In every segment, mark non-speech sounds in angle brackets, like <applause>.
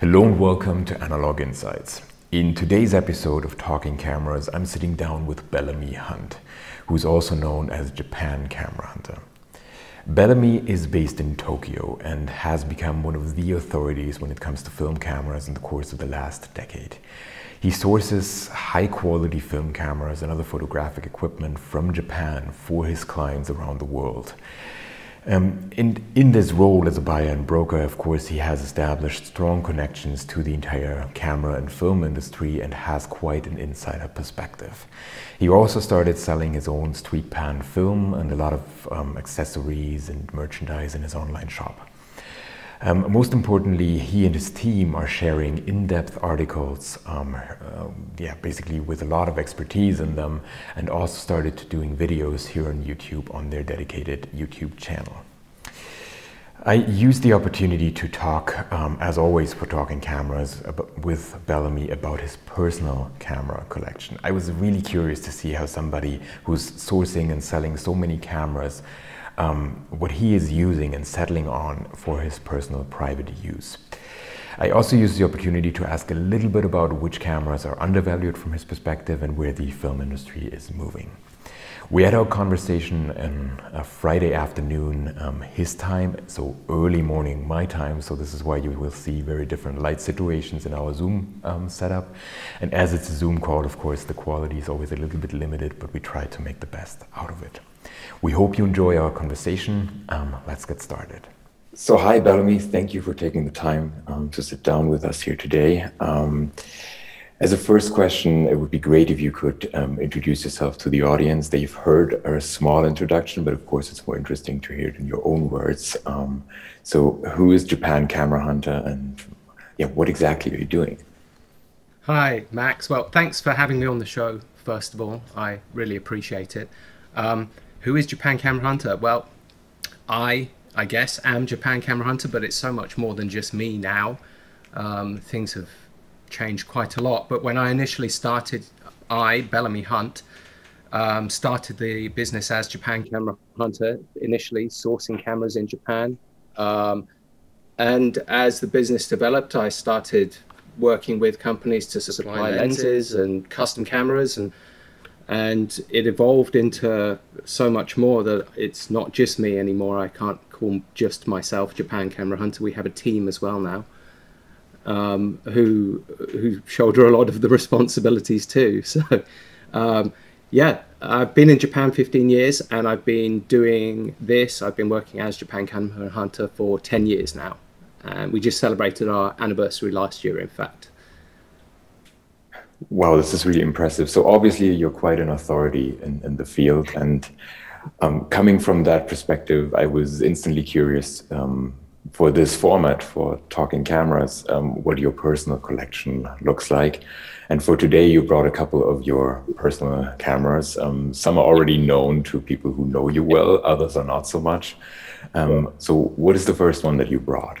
Hello and welcome to Analog Insights. In today's episode of Talking Cameras, I'm sitting down with Bellamy Hunt, who's also known as Japan Camera Hunter. Bellamy is based in Tokyo and has become one of the authorities when it comes to film cameras in the course of the last decade. He sources high quality film cameras and other photographic equipment from Japan for his clients around the world. Um, in, in this role as a buyer and broker, of course, he has established strong connections to the entire camera and film industry and has quite an insider perspective. He also started selling his own street pan film and a lot of um, accessories and merchandise in his online shop. Um, most importantly, he and his team are sharing in-depth articles, um, uh, yeah, basically with a lot of expertise in them, and also started doing videos here on YouTube on their dedicated YouTube channel. I used the opportunity to talk, um, as always, for talking cameras about, with Bellamy about his personal camera collection. I was really curious to see how somebody who's sourcing and selling so many cameras um, what he is using and settling on for his personal private use. I also used the opportunity to ask a little bit about which cameras are undervalued from his perspective and where the film industry is moving. We had our conversation on a Friday afternoon, um, his time, so early morning my time. So this is why you will see very different light situations in our Zoom um, setup. And as it's a Zoom call, of course, the quality is always a little bit limited, but we try to make the best out of it. We hope you enjoy our conversation. Um, let's get started. So, hi, Bellamy. Thank you for taking the time um, to sit down with us here today. Um, as a first question, it would be great if you could um, introduce yourself to the audience. They've heard a small introduction, but of course, it's more interesting to hear it in your own words. Um, so, who is Japan Camera Hunter, and yeah, what exactly are you doing? Hi, Max. Well, thanks for having me on the show. First of all, I really appreciate it. Um, who is Japan Camera Hunter? Well, I, I guess, am Japan Camera Hunter, but it's so much more than just me now. Um, things have changed quite a lot. But when I initially started, I, Bellamy Hunt, um, started the business as Japan Camera Hunter, initially sourcing cameras in Japan. Um, and as the business developed, I started working with companies to supply lenses and custom cameras and and it evolved into so much more that it's not just me anymore. I can't call just myself Japan Camera Hunter. We have a team as well now, um, who who shoulder a lot of the responsibilities too. <laughs> So, um, yeah, I've been in Japan 15 years, and I've been doing this. I've been working as Japan Camera Hunter for 10 years now, and we just celebrated our anniversary last year, in fact. Wow, this is really impressive. So obviously you're quite an authority in, in the field. And um, coming from that perspective, I was instantly curious um, for this format for talking cameras, um, what your personal collection looks like. And for today, you brought a couple of your personal cameras. Um, some are already known to people who know you well, others are not so much. Um, so what is the first one that you brought?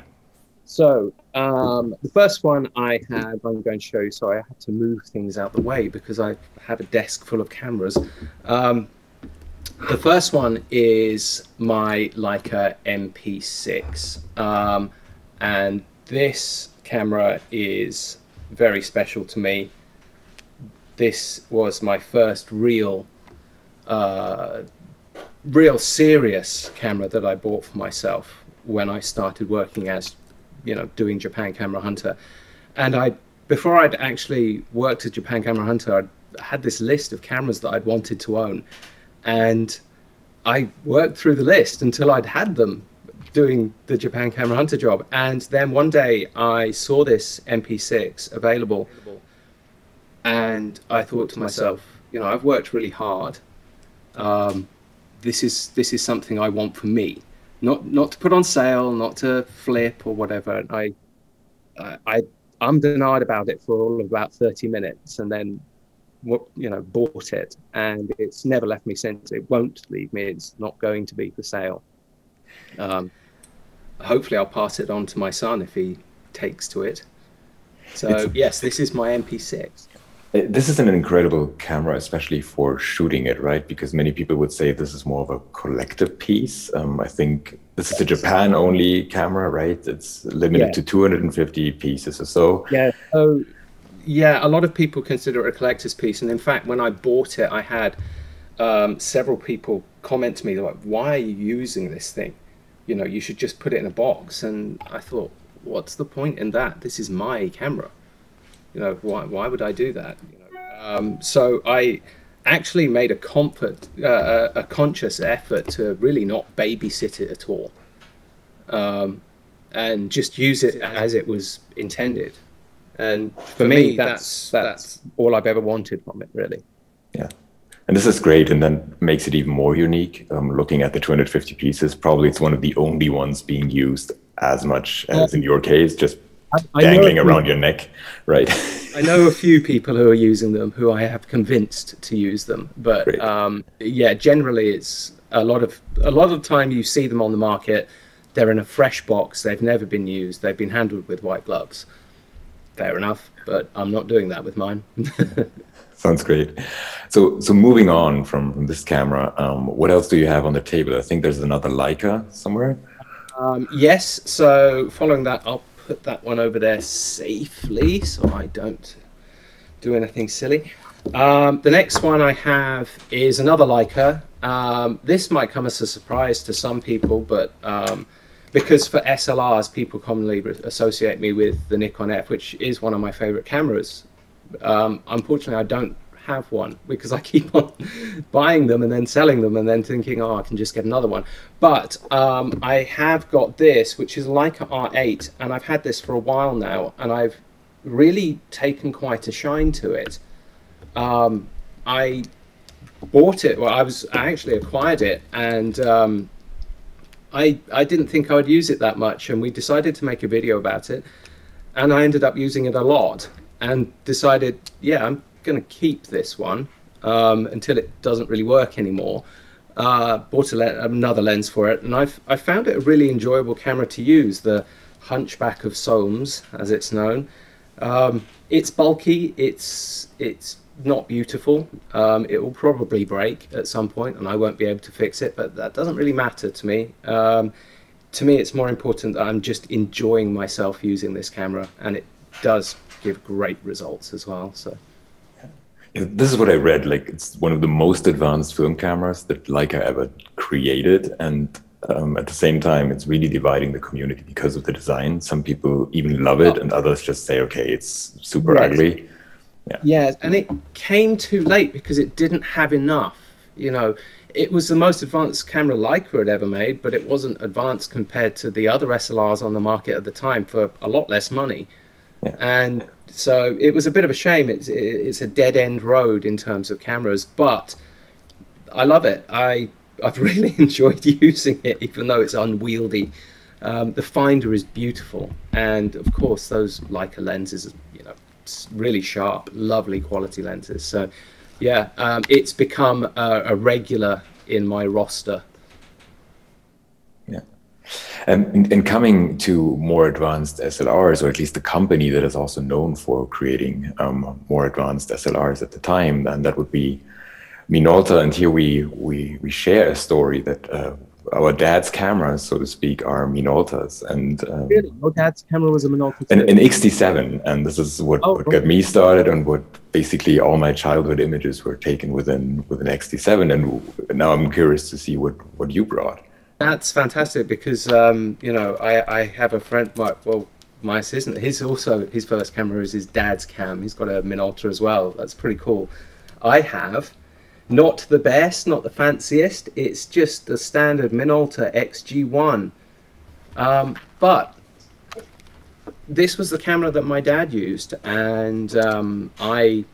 So um, the first one I have, I'm going to show you. Sorry, I had to move things out the way because I have a desk full of cameras. Um, the first one is my Leica MP6, um, and this camera is very special to me. This was my first real, uh, real serious camera that I bought for myself when I started working as you know doing Japan Camera Hunter, and I before I'd actually worked at Japan Camera Hunter, I had this list of cameras that I'd wanted to own, and I worked through the list until I'd had them doing the Japan Camera Hunter job. And then one day I saw this MP6 available, and I thought to myself, you know, I've worked really hard. Um, this is this is something I want for me not not to put on sale, not to flip or whatever. I I I'm denied about it for all of about 30 minutes and then you know bought it. And it's never left me since. It won't leave me. It's not going to be for sale. Um, hopefully i'll pass it on to my son if he takes to it. So yes this is my mp6 This is an incredible camera, especially for shooting it, right? Because many people would say this is more of a collective piece. Um, I think this is a Japan only camera, right? It's limited yeah. to 250 pieces or so. Yeah. So, yeah, a lot of people consider it a collector's piece. And in fact, when I bought it, I had um, several people comment to me, like, why are you using this thing? You know, you should just put it in a box. And I thought, what's the point in that? This is my camera you know, why, why would I do that? You know? um, so I actually made a comfort, uh, a conscious effort to really not babysit it at all, um, and just use it as it was intended. And for, for me, that's, that's all I've ever wanted from it, really. Yeah. And this is great, and then makes it even more unique. Um, looking at the 250 pieces, probably it's one of the only ones being used as much as in your case, just I, I dangling around your neck, right? <laughs> I know a few people who are using them who I have convinced to use them, but um, yeah, generally it's a lot of a lot of time you see them on the market. They're in a fresh box. They've never been used. They've been handled with white gloves. Fair enough, but I'm not doing that with mine. <laughs> Sounds great. So, so moving on from, from this camera, um, what else do you have on the table? I think there's another Leica somewhere. Um, yes. So, following that up, put that one over there safely so I don't do anything silly. Um, the next one I have is another Leica. Um, this might come as a surprise to some people, but um, because for SLRs, people commonly associate me with the Nikon F, which is one of my favorite cameras. Um, unfortunately, I don't have one because I <laughs> keep on buying them and then selling them and then thinking, oh, I can just get another one. But um, I have got this, which is Leica R8, and I've had this for a while now, and I've really taken quite a shine to it. Um, I bought it, well, I was I actually acquired it, and um, I I didn't think I would use it that much, and we decided to make a video about it, and I ended up using it a lot, and decided, yeah, I'm going to keep this one um, until it doesn't really work anymore. Uh, bought le another lens for it, and I've I found it a really enjoyable camera to use. The Hunchback of Solms, as it's known. Um, it's bulky. It's it's not beautiful. Um, it will probably break at some point, and I won't be able to fix it. But that doesn't really matter to me. Um, to me, it's more important that I'm just enjoying myself using this camera, and it does give great results as well. So this is what I read. Like it's one of the most advanced film cameras that Leica ever created, and um, at the same time, it's really dividing the community because of the design. Some people even love it, and others just say, "Okay, it's super yes. ugly." Yeah. yeah, and it came too late because it didn't have enough. You know, it was the most advanced camera Leica had ever made, but it wasn't advanced compared to the other SLRs on the market at the time for a lot less money. Yeah. And so it was a bit of a shame. It's it's a dead end road in terms of cameras, but I love it. I I've <laughs> really enjoyed <laughs> using it, even though it's unwieldy. Um, the finder is beautiful, and of course those Leica lenses, you know, really sharp, lovely quality lenses. So, yeah, um, it's become a, a regular in my roster um, in, in, coming to more advanced SLRs, or at least the company that is also known for creating um, more advanced SLRs at the time, and that would be Minolta. And here we we we share a story that uh, our dad's cameras, so to speak, are Minoltas. And um, really, your dad's camera was a Minolta. An, an XD7, and this is what, oh, what got me started, and what basically all my childhood images were taken within with an XD7. And now I'm curious to see what what you brought. That's fantastic because um, you know I, I have a friend. My, well, my assistant. His also his first camera is his dad's cam. He's got a Minolta as well. That's pretty cool. I have not the best, not the fanciest. It's just the standard Minolta XG1. Um, but this was the camera that my dad used, and um, I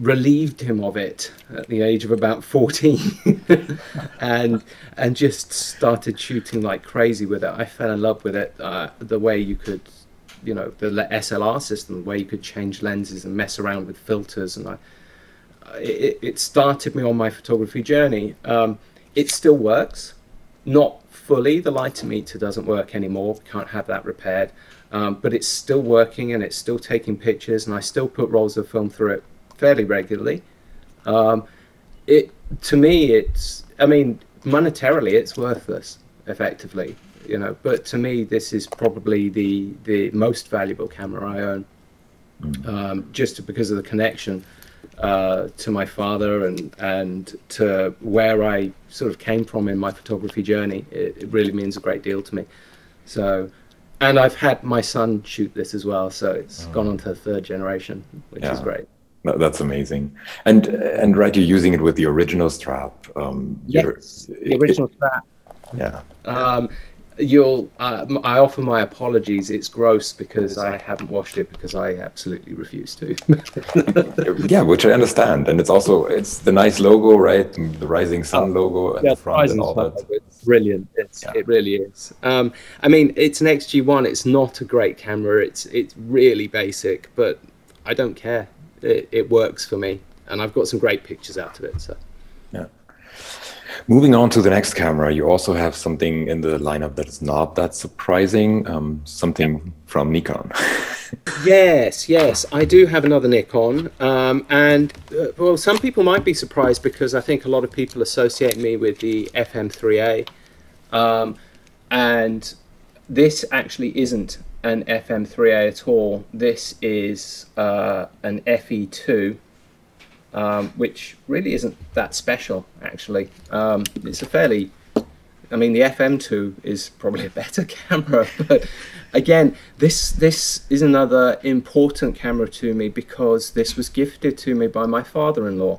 relieved him of it at the age of about 14 <laughs> and and just started shooting like crazy with it. I fell in love with it uh, the way you could you know the slr system where you could change lenses and mess around with filters. And i it, it started me on my photography journey. Um, it still works. Not fully. The light meter doesn't work anymore. Can't have that repaired. Um, but it's still working and it's still taking pictures, and I still put rolls of film through it fairly regularly. Um, it to me, it's I mean, monetarily, it's worthless, effectively, you know. But to me, this is probably the the most valuable camera I own, mm. um, just because of the connection uh, to my father and and to where I sort of came from in my photography journey. It, it really means a great deal to me. So and I've had my son shoot this as well, so it's oh. gone on to the third generation, which yeah. is great. That's amazing, and and right, you're using it with the original strap. Um, yes, the original it, strap. Yeah. Um, you'll uh, i offer my apologies. It's gross because i haven't washed it because i absolutely refuse to. <laughs> Yeah which i understand. And it's also it's the nice logo right? The rising sun oh, logo at yeah, the front and all that. it's brilliant. It's, yeah. it really is. Um, i mean it's an xg1 it's not a great camera. It's it's really basic but i don't care it, it works for me and i've got some great pictures out of it so yeah Moving on to the next camera, you also have something in the lineup that is not that surprising, um, something from Nikon. <laughs> yes, yes, I do have another Nikon. Um, and, uh, well, some people might be surprised because I think a lot of people associate me with the FM3A. Um, and this actually isn't an FM3A at all. This is uh, an FE2 um, which really isn't that special, actually. Um, it's a fairly, I mean, the FM2 is probably a better <laughs> camera, but again, this this is another important camera to me because this was gifted to me by my father-in-law.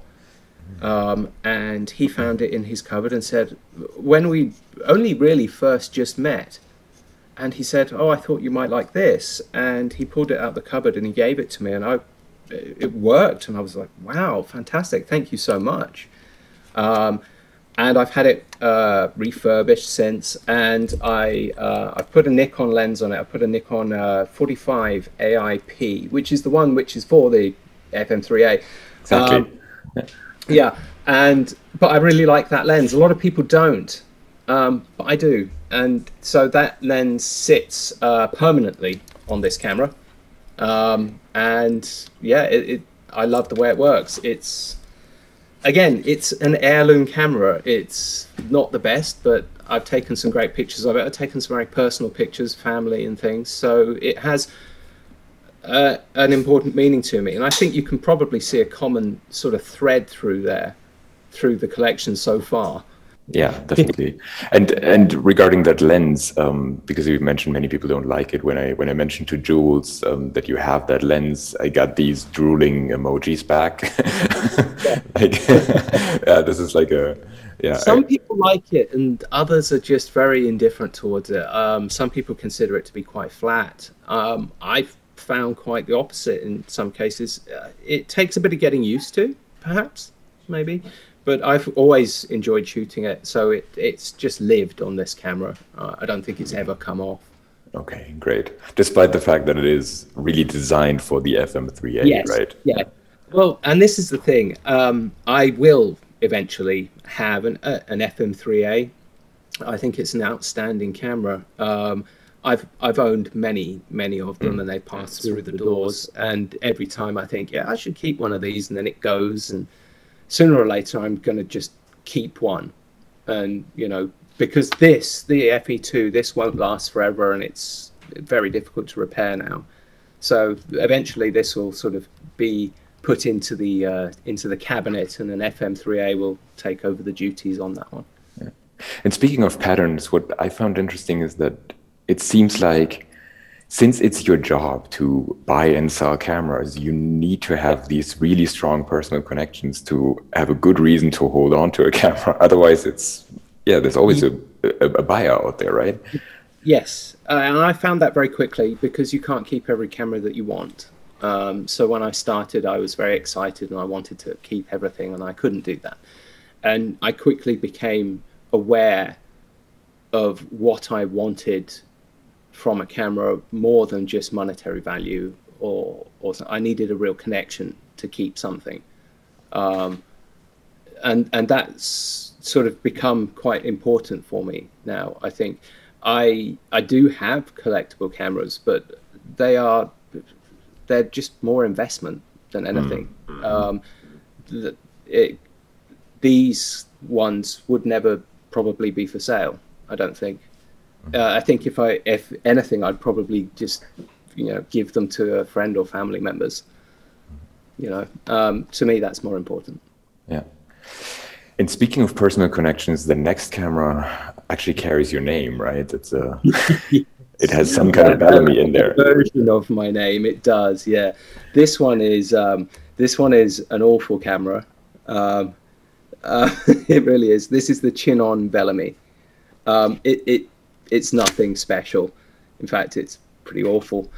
Um, and he found it in his cupboard and said, when we only really first just met, and he said, "Oh, I thought you might like this," and he pulled it out the cupboard and he gave it to me, and I it worked, and I was like, wow, fantastic, thank you so much. Um, and I've had it uh, refurbished since, and I uh, I put a Nikon lens on it. I put a Nikon uh, 45 AIP, which is the one which is for the FM3A. Exactly. Um, yeah, and but I really like that lens. A lot of people don't, um, but I do, and so that lens sits uh, permanently on this camera. Um, and yeah, it, it, I love the way it works. It's again, it's an heirloom camera. It's not the best, but I've taken some great pictures of it. I've taken some very personal pictures, family and things. So it has uh, an important meaning to me, and I think you can probably see a common sort of thread through there, through the collection so far yeah definitely. And and regarding that lens um, because you mentioned many people don't like it. When i when i mentioned to jules um, that you have that lens i got these drooling emojis back. <laughs> Like <laughs> yeah this is like a yeah some I, people like it and others are just very indifferent towards it. Um, some people consider it to be quite flat. Um, i've found quite the opposite in some cases. Uh, it takes a bit of getting used to perhaps maybe but I've always enjoyed shooting it, so it, it's just lived on this camera. Uh, I don't think it's ever come off. Okay, great. Despite the fact that it is really designed for the FM3A, yes, right? Yeah. Well, and this is the thing. Um, I will eventually have an, uh, an FM3A. I think it's an outstanding camera. Um, I've I've owned many many of them, mm. and they pass through the doors. And every time I think, yeah, I should keep one of these, and then it goes and sooner or later I'm going to just keep one, and you know because this the FE2 this won't last forever and it's very difficult to repair now. So eventually this will sort of be put into the uh, into the cabinet, and an FM3A will take over the duties on that one. Yeah. And speaking of patterns, what I found interesting is that it seems like since it's your job to buy and sell cameras, you need to have these really strong personal connections to have a good reason to hold on to a <laughs> camera. Otherwise, it's yeah, there's always a, a, a buyer out there, right? Yes, uh, and I found that very quickly because you can't keep every camera that you want. Um, so when I started, I was very excited and I wanted to keep everything, and I couldn't do that. And I quickly became aware of what I wanted from a camera more than just monetary value or or I needed a real connection to keep something. Um, and and that's sort of become quite important for me now. I think I I do have collectible cameras, but they are they're just more investment than anything. Mm-hmm. Um, it, these ones would never probably be for sale. I don't think. Uh, I think if I if anything, I'd probably just you know give them to a friend or family members. You know, um, to me that's more important. Yeah. And speaking of personal connections, the next camera actually carries your name, right? It's a <laughs> it has some kind of Bellamy in there. Version of my name, it does. Yeah, this one is um, this one is an awful camera. Um, <laughs> uh, <laughs> it really is. This is the Chinon Bellami. Um, it, it it's nothing special. In fact, it's pretty awful.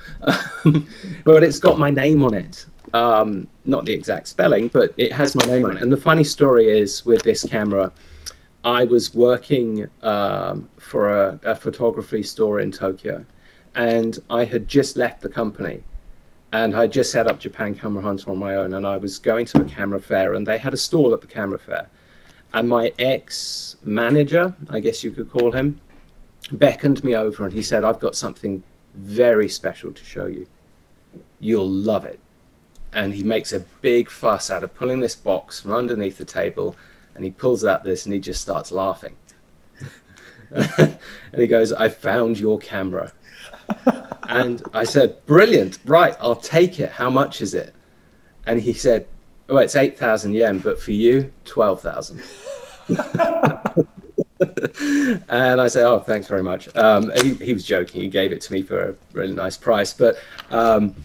but it's got my name on it. Um, not the exact spelling, but it has my name on it. And the funny story is with this camera, I was working um, for a, a, photography store in Tokyo, and I had just left the company, and I just set up Japan Camera Hunter on my own, and I was going to a camera fair, and they had a stall at the camera fair, and my ex manager, I guess you could call him, beckoned me over, and he said, "I've got something very special to show you. You'll love it." And he makes a big fuss out of pulling this box from underneath the table and he pulls out this and he just starts laughing. <laughs> and he goes, I found your camera. and I said, Brilliant, right, I'll take it. How much is it? And he said, Oh, it's 8,000 yen, but for you, 12,000. <laughs> <laughs> and I said, "Oh, thanks very much." Um, he, he, was joking. He gave it to me for a really nice price, but um,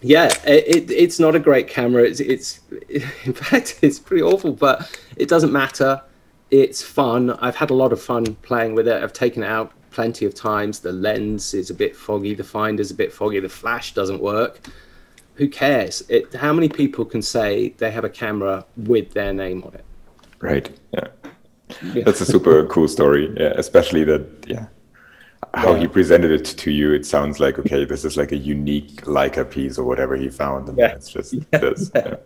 yeah, it, it's not a great camera. It's, it's <laughs> in fact <laughs> it's pretty awful, but it doesn't matter. It's fun. I've had a lot of fun playing with it. I've taken it out plenty of times. The lens is a bit foggy. The finder's a bit foggy. The flash doesn't work. Who cares? It, how many people can say they have a camera with their name on it? Right. Yeah. Yeah. That's a super cool story. Yeah, especially that. Yeah how yeah. he presented it to you, it sounds like <laughs> okay, this is like a unique Leica piece or whatever he found, and yeah. it's just <laughs> yeah. this. Yeah.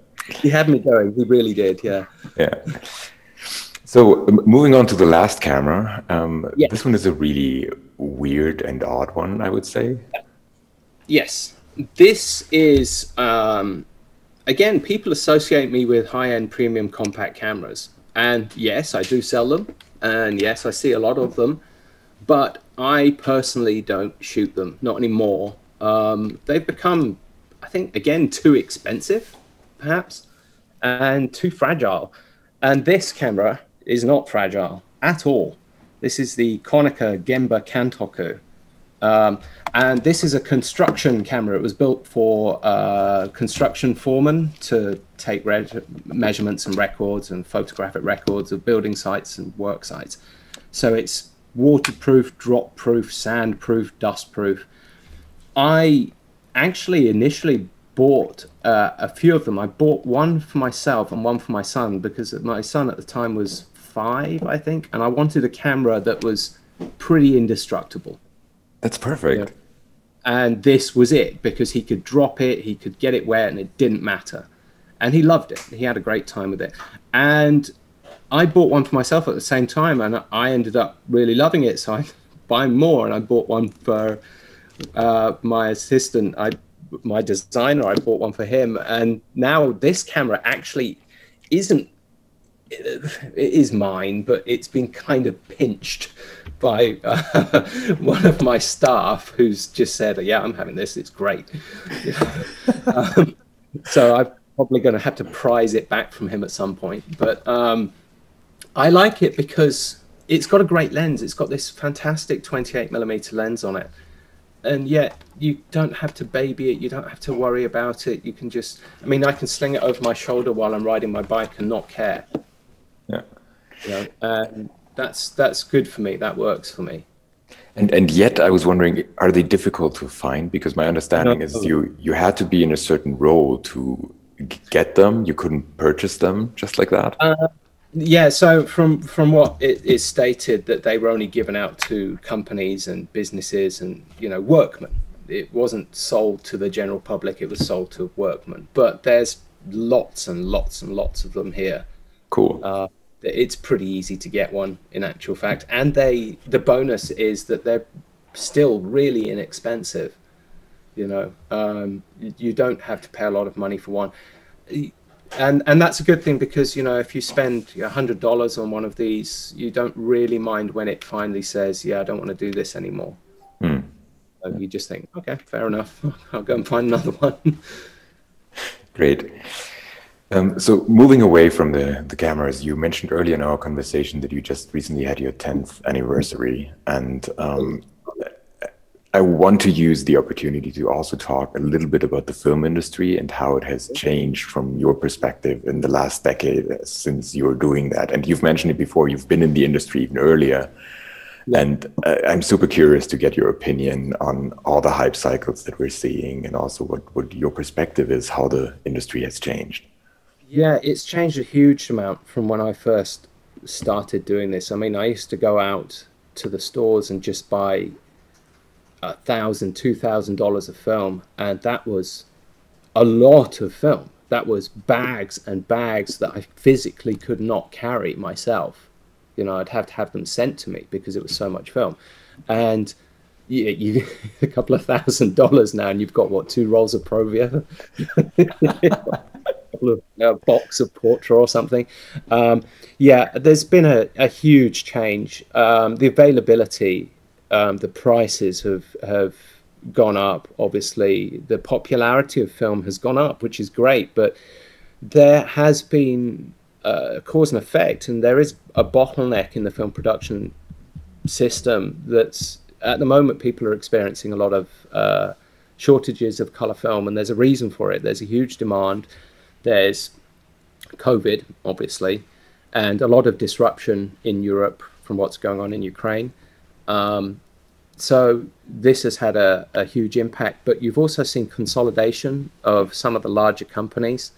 He had me going. He really did. Yeah. Yeah. So moving on to the last camera, um, yeah. this one is a really weird and odd one, I would say. Yes, this is um, again. People associate me with high-end premium compact cameras, and yes, I do sell them, and yes, I see a lot of them but I personally don't shoot them, not anymore. Um, they've become, I think, again, too expensive, perhaps, and too fragile. And this camera is not fragile at all. This is the Konica Genba Kantoku. Um, and this is a construction camera. It was built for uh, construction foremen to take measurements and records and photographic records of building sites and work sites. So it's waterproof, drop proof, sand proof, dust proof. I actually initially bought uh, a few of them. I bought one for myself and one for my son because my son at the time was five, I think, and I wanted a camera that was pretty indestructible. That's perfect. And this was it because he could drop it, he could get it wet, and it didn't matter. And he loved it. He had a great time with it. And I bought one for myself at the same time, and I ended up really loving it. So I <laughs> buying more, and I bought one for uh, my assistant. I my designer. I bought one for him, and now this camera actually isn't. It is mine, but it's been kind of pinched by uh, <laughs> one of my staff, who's just said, "Yeah, I'm having this. It's great." <laughs> um, so I'm probably going to have to prize it back from him at some point, but. Um, I like it because it's got a great lens. It's got this fantastic 28 millimeter lens on it, and yet you don't have to baby it. You don't have to worry about it. You can just, I mean, I can sling it over my shoulder while I'm riding my bike and not care. Yeah, you know, and that's that's good for me. That works for me. And and yet I was wondering, are they difficult to find? Because my understanding no. is you you had to be in a certain role to get them. You couldn't purchase them just like that. Uh, yeah, so from from what it is stated that they were only given out to companies and businesses and you know workmen. It wasn't sold to the general public; it was sold to workmen. But there's lots and lots and lots of them here. Cool. Uh, it's pretty easy to get one in actual fact, and they the bonus is that they're still really inexpensive. You know, um, you don't have to pay a lot of money for one, and and that's a good thing because you know if you spend a hundred dollars on one of these, you don't really mind when it finally says, "Yeah, I don't want to do this anymore." Mm. So you just think, "Okay, fair enough. <laughs> I'll go and find another one." Great. Um, so moving away from the, the cameras, you mentioned earlier in our conversation that you just recently had your 10th anniversary. And um, I want to use the opportunity to also talk a little bit about the film industry and how it has changed from your perspective in the last decade since you're doing that. And you've mentioned it before, you've been in the industry even earlier. And uh, I'm super curious to get your opinion on all the hype cycles that we're seeing and also what, what your perspective is, how the industry has changed. Yeah, it's changed a huge amount from when I first started doing this. I mean, I used to go out to the stores and just buy a thousand, two thousand dollars of film, and that was a lot of film. That was bags and bags that I physically could not carry myself. You know, I'd have to have them sent to me because it was so much film, and you, you <laughs> a couple of thousand dollars now, and you've got what two rolls of Provia, <laughs> <laughs> a box of Portra or something. Um, yeah, there's been a, a huge change. Um, the availability um, the prices have have gone up. Obviously, the popularity of film has gone up, which is great. But there has been a cause and effect, and there is a bottleneck in the film production system. That's at the moment people are experiencing a lot of uh, shortages of color film, and there's a reason for it. There's a huge demand. There's COVID, obviously, and a lot of disruption in Europe from what's going on in Ukraine. Um, so this has had a, a, huge impact, but you've also seen consolidation of some of the larger companies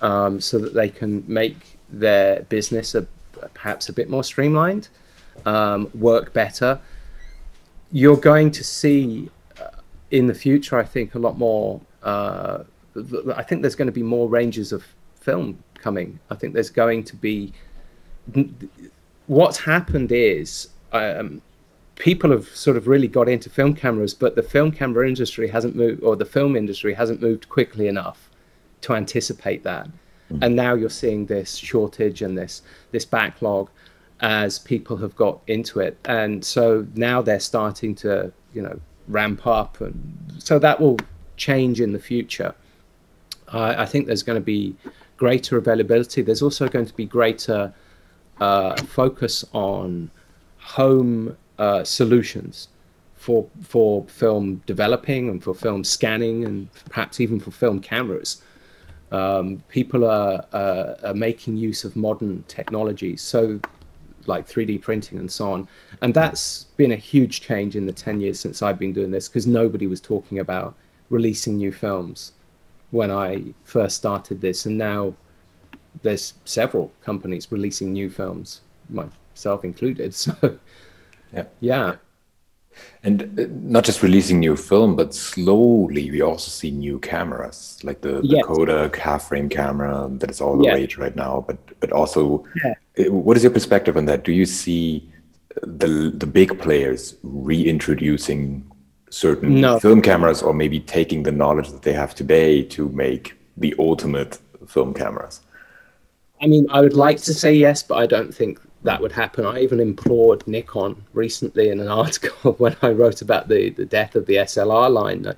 um, so that they can make their business a, perhaps a bit more streamlined, um, work better. You're going to see uh, in the future, I think, a lot more. Uh, I think there's going to be more ranges of film coming. I think there's going to be. What's happened is um, people have sort of really got into film cameras, but the film camera industry hasn't moved, or the film industry hasn't moved quickly enough to anticipate that. Mm. And now you're seeing this shortage and this this backlog as people have got into it, and so now they're starting to you know ramp up, and so that will change in the future. I think there's going to be greater availability. There's also going to be greater uh, focus on home uh, solutions for for film developing and for film scanning and perhaps even for film cameras. Um, people are, uh, are making use of modern technologies, so like 3D printing and so on. And that's been a huge change in the 10 years since I've been doing this because nobody was talking about releasing new films when I first started this. And now there's several companies releasing new films, myself included. <laughs> So yeah. Yeah. And uh, not just releasing new film, but slowly we also see new cameras, like the, the yes. Kodak half frame camera that is all the rage right now. But but also, yeah. Uh, what is your perspective on that? Do you see the the big players reintroducing certain no. film cameras, or maybe taking the knowledge that they have today to make the ultimate film cameras? I mean, I would like to say yes, but I don't think that would happen. I even implored Nikon recently in an <laughs> article when I wrote about the, the death of the SLR line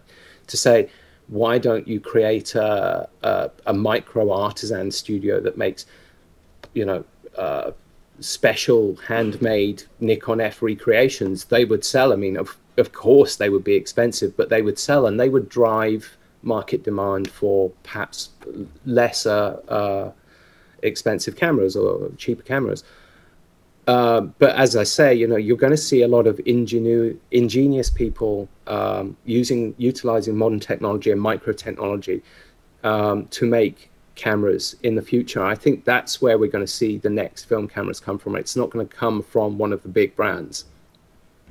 to say, why don't you create a, a, a micro artisan studio that makes, you know, uh, special handmade Nikon F recreations? They would sell. I mean, of, of course, they would be expensive, but they would sell and they would drive market demand for perhaps lesser uh, expensive cameras or cheaper cameras. Uh, but as I say, you know, you're going to see a lot of ingenu- ingenious people um, using, utilizing modern technology and micro technology um, to make cameras in the future. I think that's where we're going to see the next film cameras come from. It's not going to come from one of the big brands.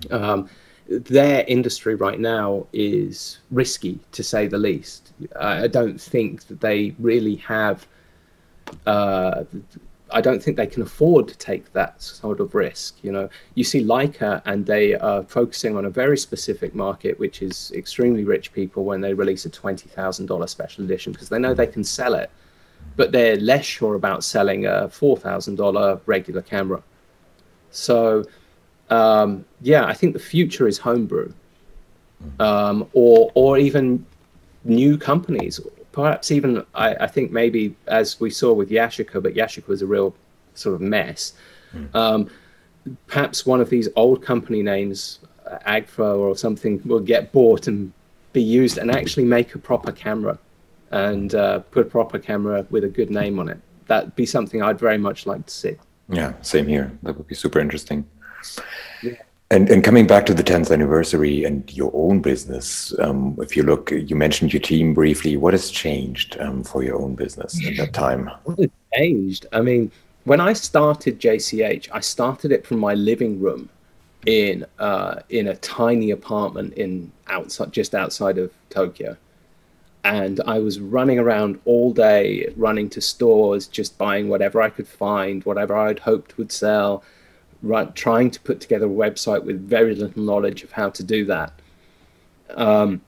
Um, their industry right now is risky, to say the least. I don't think that they really have. Uh, I don't think they can afford to take that sort of risk. You know, you see Leica, and they are focusing on a very specific market, which is extremely rich people when they release a twenty thousand dollar special edition because they know they can sell it, but they're less sure about selling a four thousand dollar regular camera. So, um, yeah, I think the future is homebrew, um, or or even new companies perhaps even I, I, think maybe as we saw with Yashica, but Yashica was a real sort of mess. Mm. Um, perhaps one of these old company names, uh, Agfa or something, will get bought and be used and actually make a proper camera and uh, put a proper camera with a good name on it. That'd be something I'd very much like to see. Yeah, same here. That would be super interesting. And, and coming back to the 10th anniversary and your own business, um, if you look, you mentioned your team briefly. What has changed um, for your own business in that time? What has changed? I mean, when I started JCH, I started it from my living room in uh, in a tiny apartment in outside, just outside of Tokyo, and I was running around all day, running to stores, just buying whatever I could find, whatever I'd hoped would sell right, trying to put together a website with very little knowledge of how to do that. Um,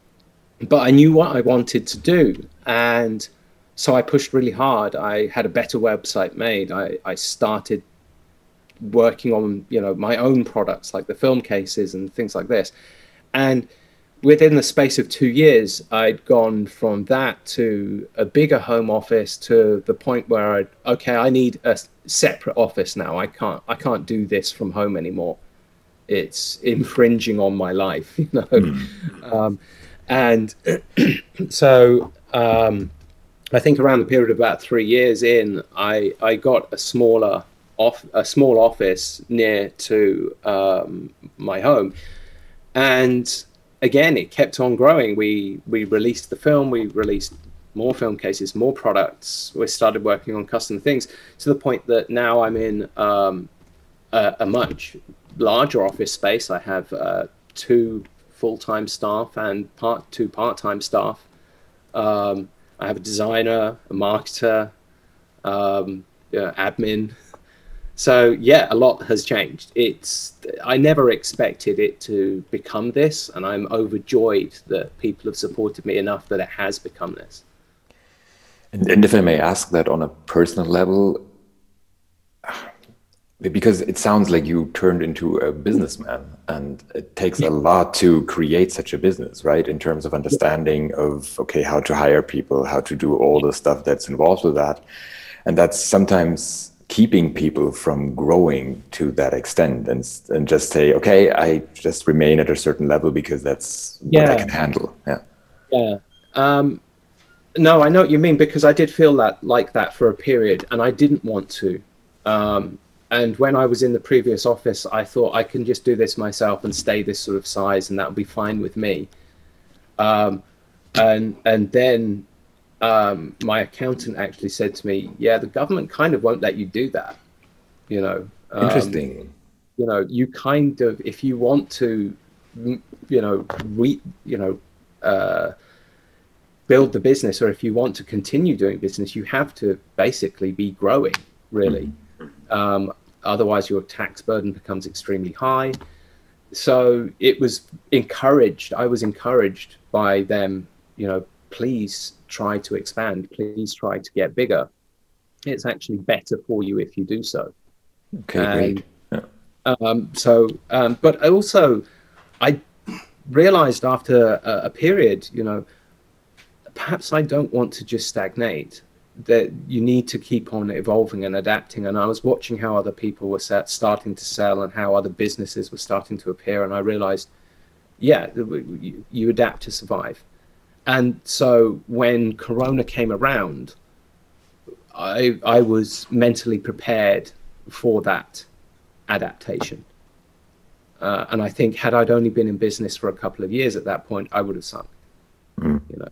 but I knew what I wanted to do, and so I pushed really hard. I had a better website made. I, I started working on you know my own products like the film cases and things like this, and within the space of two years, I'd gone from that to a bigger home office to the point where I okay, I need a separate office now. I can't I can't do this from home anymore. It's infringing on my life, <laughs> you know. Mm. Um, and <clears throat> so um, I think around the period of about three years in, I I got a smaller off a small office near to um, my home, and again, it kept on growing. We we released the film, we released more film cases, more products. We started working on custom things to the point that now I'm in um, a, a, much larger office space. I have uh, two full-time staff and part two part-time staff. Um, I have a designer, a marketer, um, admin. So yeah, a lot has changed. It's I never expected it to become this, and I'm overjoyed that people have supported me enough that it has become this. And, and if I may ask that on a personal level, because it sounds like you turned into a businessman and it takes a lot to create such a business right in terms of understanding of okay how to hire people how to do all the stuff that's involved with that and that's sometimes keeping people from growing to that extent and, and just say okay i just remain at a certain level because that's yeah. what i can handle yeah yeah um, no, I know what you mean because I did feel that like that for a period, and I didn't want to. Um, and when I was in the previous office, I thought I can just do this myself and stay this sort of size, and that would be fine with me. Um, and and then um, my accountant actually said to me, "Yeah, the government kind of won't let you do that." You know, um, interesting. You know, you kind of if you want to, you know, we, you know. Uh, build the business or if you want to continue doing business, you have to basically be growing, really. Mm-hmm. Um, otherwise, your tax burden becomes extremely high. So it was encouraged. I was encouraged by them, you know, please try to expand, please try to get bigger. It's actually better for you if you do so. Okay, and, great. Yeah. Um, so, um, but also, I realized after a, a period, you know, perhaps I don't want to just stagnate. That you need to keep on evolving and adapting. And I was watching how other people were set, starting to sell and how other businesses were starting to appear. And I realized, yeah, you, you adapt to survive. And so when Corona came around, I, I was mentally prepared for that adaptation. Uh, and I think had I'd only been in business for a couple of years at that point, I would have sunk. Mm. You know.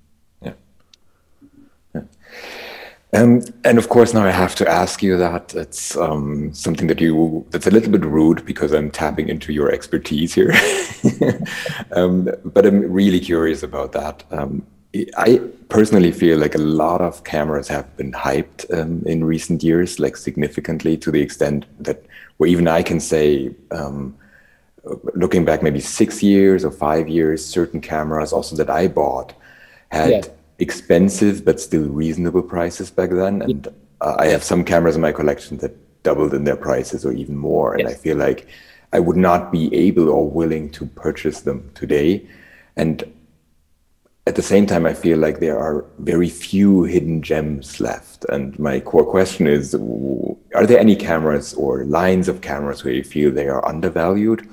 And of course, now I have to ask you that. It's um, something that you that's a little bit rude because I'm tapping into your expertise here. <laughs> um, but I'm really curious about that. Um, I personally feel like a lot of cameras have been hyped um, in recent years, like significantly to the extent that where even I can say, um, looking back maybe six years or five years, certain cameras also that I bought had yeah. Expensive but still reasonable prices back then. And uh, I have some cameras in my collection that doubled in their prices or even more. And yes. I feel like I would not be able or willing to purchase them today. And at the same time, I feel like there are very few hidden gems left. And my core question is Are there any cameras or lines of cameras where you feel they are undervalued?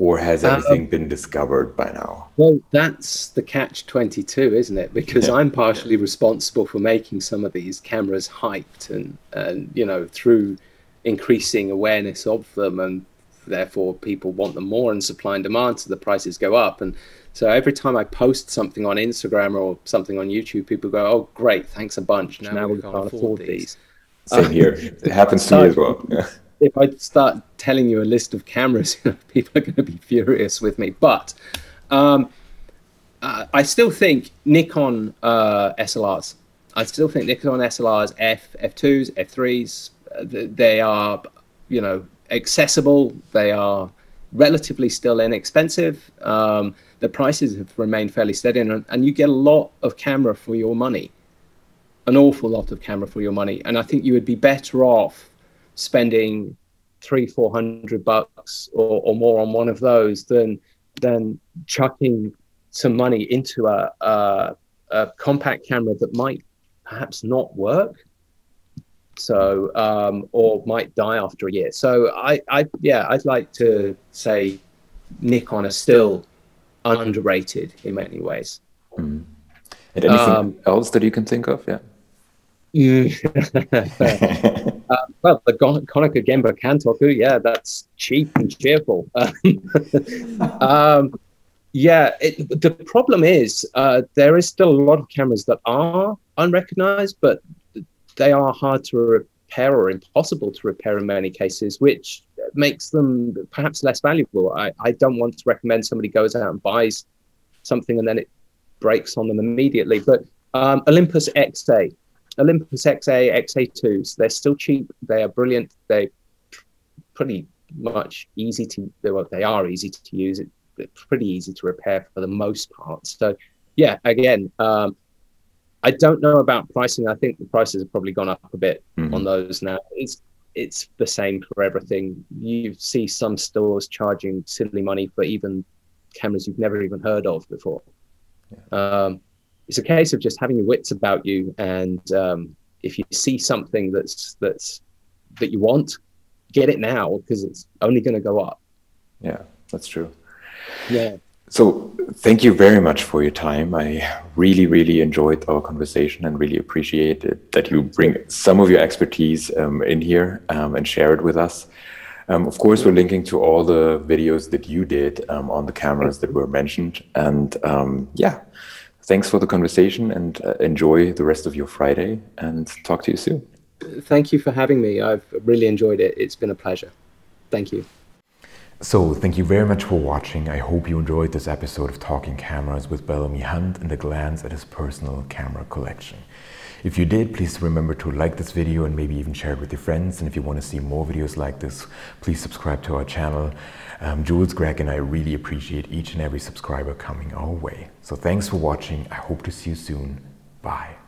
Or has everything uh, been discovered by now? Well, that's the catch 22, isn't it? Because yeah. I'm partially responsible for making some of these cameras hyped and, and, you know, through increasing awareness of them and therefore people want them more and supply and demand so the prices go up and so every time I post something on Instagram or something on YouTube, people go, "Oh, great, thanks a bunch. Now, now we can't, afford, afford these." Same here. It happens to me <laughs> as well. Yeah. <laughs> If I start telling you a list of cameras, <laughs> people are going to be furious with me. But um, uh, I still think Nikon uh, SLRs. I still think Nikon SLRs, F, F2s, F3s, uh, they are, you know, accessible. They are relatively still inexpensive. Um, the prices have remained fairly steady, and, and you get a lot of camera for your money, an awful lot of camera for your money. And I think you would be better off spending three, four hundred bucks or, or more on one of those than than chucking some money into a, a, a compact camera that might perhaps not work so um, or might die after a year. So I, I yeah, I'd like to say Nikon are still underrated in many ways. Mm. And anything um, else that you can think of? Yeah. Uh, <laughs> well, the Konica Genba Kantoku, yeah, that's cheap and cheerful. <laughs> um, yeah, it, the problem is uh, there is still a lot of cameras that are unrecognized, but they are hard to repair or impossible to repair in many cases, which makes them perhaps less valuable. I, I don't want to recommend somebody goes out and buys something and then it breaks on them immediately. But um, Olympus XA, Olympus XA, XA2s, they're still cheap. They are brilliant. They're pretty much easy to, well, they are easy to use. They're pretty easy to repair for the most part. So, yeah, again, um, I don't know about pricing. I think the prices have probably gone up a bit mm-hmm. on those now. It's it's the same for everything. You see some stores charging silly money for even cameras you've never even heard of before. Yeah. Um, it's a case of just having your wits about you, and um, if you see something that's that's that you want, get it now because it's only going to go up. Yeah, that's true. Yeah. So, thank you very much for your time. I really, really enjoyed our conversation and really appreciate it that you bring some of your expertise um, in here um, and share it with us. Um, of course, we're linking to all the videos that you did um, on the cameras that were mentioned. And um, yeah, thanks for the conversation and uh, enjoy the rest of your Friday and talk to you soon. Thank you for having me. I've really enjoyed it. It's been a pleasure. Thank you. So, thank you very much for watching. I hope you enjoyed this episode of Talking Cameras with Bellamy Hunt and a glance at his personal camera collection. If you did, please remember to like this video and maybe even share it with your friends. And if you want to see more videos like this, please subscribe to our channel. Um, Jules, Greg, and I really appreciate each and every subscriber coming our way. So thanks for watching. I hope to see you soon. Bye.